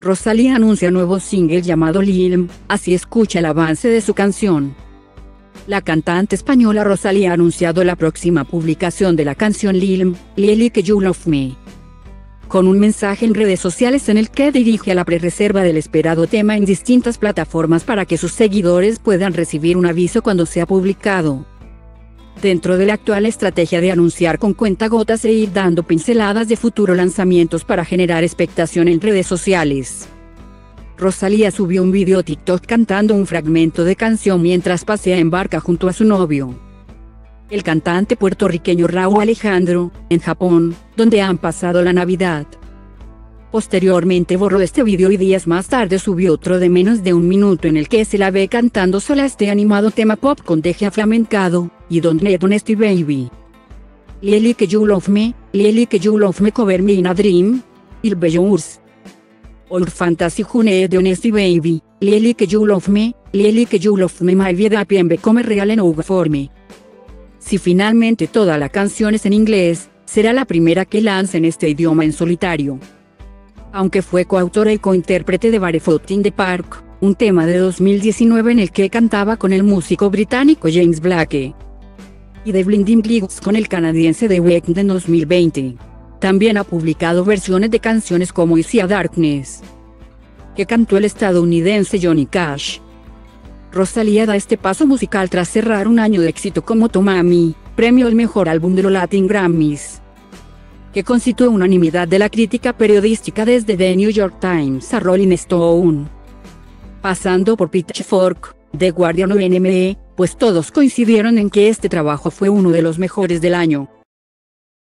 Rosalía anuncia nuevo single llamado Lilm, así escucha el avance de su canción. La cantante española Rosalía ha anunciado la próxima publicación de la canción Lilm, Lily que You Love Me. Con un mensaje en redes sociales en el que dirige a la pre-reserva del esperado tema en distintas plataformas para que sus seguidores puedan recibir un aviso cuando sea publicado dentro de la actual estrategia de anunciar con cuentagotas e ir dando pinceladas de futuro lanzamientos para generar expectación en redes sociales. Rosalía subió un video TikTok cantando un fragmento de canción mientras pasea en barca junto a su novio. El cantante puertorriqueño Raúl Alejandro, en Japón, donde han pasado la Navidad. Posteriormente borró este video y días más tarde subió otro de menos de un minuto en el que se la ve cantando sola este animado tema pop con deje aflamencado, y Don't Let Honesty Baby. Lily que you love me, Lily que you love me cover me in a dream, Il bello urs. Or fantasy june de Honesty Baby, Lily que you love me, Lily que you love me my vida pienbe come real en for me. Si finalmente toda la canción es en inglés, será la primera que lance en este idioma en solitario aunque fue coautora y cointérprete de Barefoot in the Park, un tema de 2019 en el que cantaba con el músico británico James Blake. Y de Blinding Lights con el canadiense The Weeknd en 2020. También ha publicado versiones de canciones como Easy Darkness, que cantó el estadounidense Johnny Cash. Rosalía da este paso musical tras cerrar un año de éxito como Tomami, premio al mejor álbum de los Latin Grammys que constituye unanimidad de la crítica periodística desde The New York Times a Rolling Stone. Pasando por Pitchfork, The Guardian o NME, pues todos coincidieron en que este trabajo fue uno de los mejores del año.